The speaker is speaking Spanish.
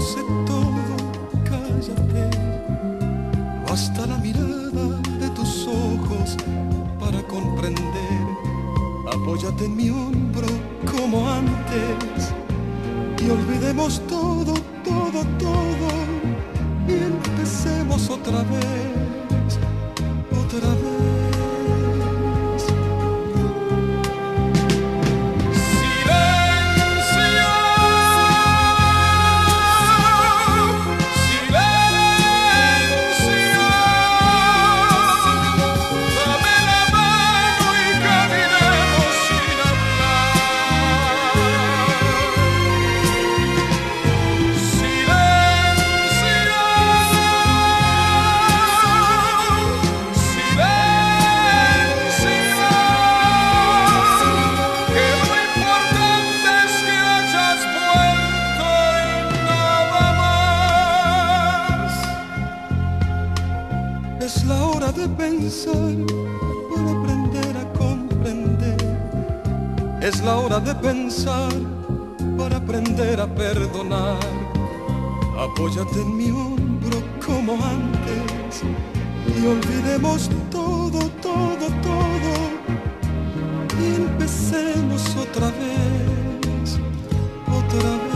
sé todo, cállate. Basta la mirada de tus ojos para comprender. Apóyate en mi hombro como antes y olvidemos todo, todo, todo y empecemos otra vez, otra vez. pensar, por aprender a comprender. Es la hora de pensar, para aprender a perdonar. Apóyate en mi hombro como antes y olvidemos todo, todo, todo y empecemos otra vez, otra vez.